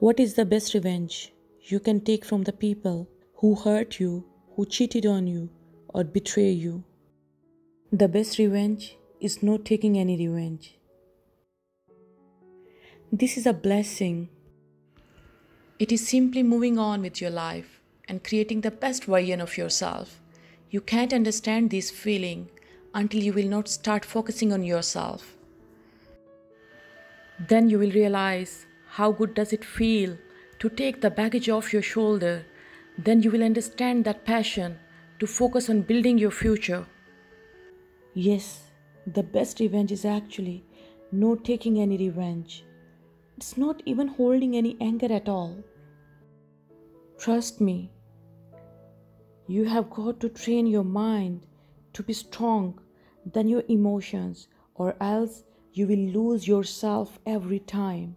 What is the best revenge you can take from the people who hurt you, who cheated on you, or betray you? The best revenge is not taking any revenge. This is a blessing. It is simply moving on with your life and creating the best version of yourself. You can't understand this feeling until you will not start focusing on yourself. Then you will realize how good does it feel to take the baggage off your shoulder. Then you will understand that passion to focus on building your future. Yes, the best revenge is actually not taking any revenge. It's not even holding any anger at all. Trust me, you have got to train your mind to be strong than your emotions, or else you will lose yourself every time.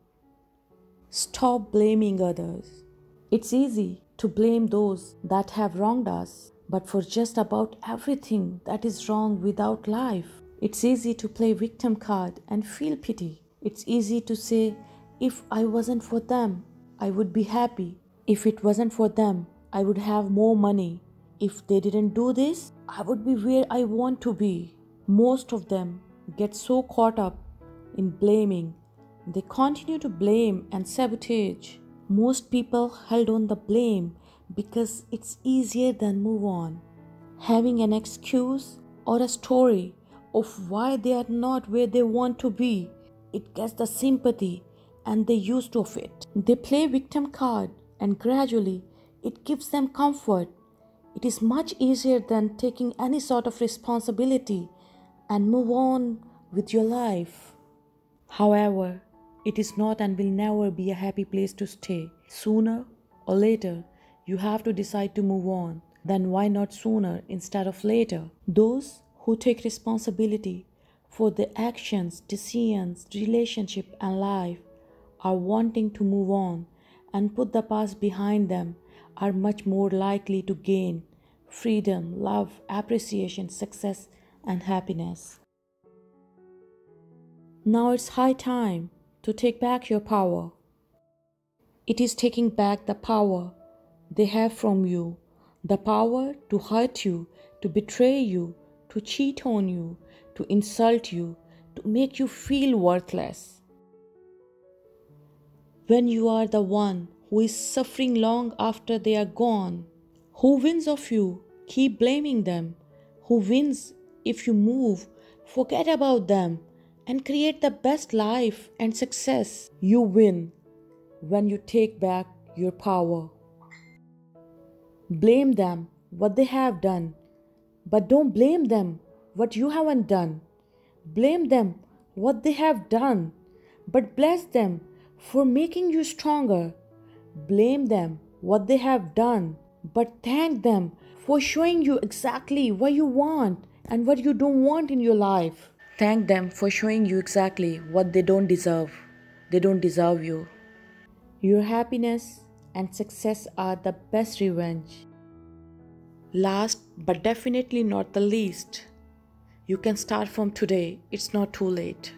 Stop blaming others. It's easy to blame those that have wronged us, but for just about everything that is wrong without life, it's easy to play victim card and feel pity. It's easy to say, if I wasn't for them, I would be happy. If it wasn't for them, I would have more money. If they didn't do this, I would be where I want to be. Most of them get so caught up in blaming, they continue to blame and sabotage. Most people held on the blame because it's easier than move on. Having an excuse or a story of why they are not where they want to be, it gets the sympathy and the use of it. They play victim card and gradually it gives them comfort it is much easier than taking any sort of responsibility and move on with your life. However, it is not and will never be a happy place to stay. Sooner or later, you have to decide to move on. Then why not sooner instead of later? Those who take responsibility for their actions, decisions, relationship, and life are wanting to move on and put the past behind them are much more likely to gain freedom, love, appreciation, success, and happiness. Now it's high time to take back your power. It is taking back the power they have from you, the power to hurt you, to betray you, to cheat on you, to insult you, to make you feel worthless. When you are the one who is suffering long after they are gone. Who wins of you? Keep blaming them. Who wins if you move? Forget about them and create the best life and success. You win when you take back your power. Blame them what they have done, but don't blame them what you haven't done. Blame them what they have done, but bless them for making you stronger blame them what they have done, but thank them for showing you exactly what you want and what you don't want in your life. Thank them for showing you exactly what they don't deserve. They don't deserve you. Your happiness and success are the best revenge. Last but definitely not the least, you can start from today. It's not too late.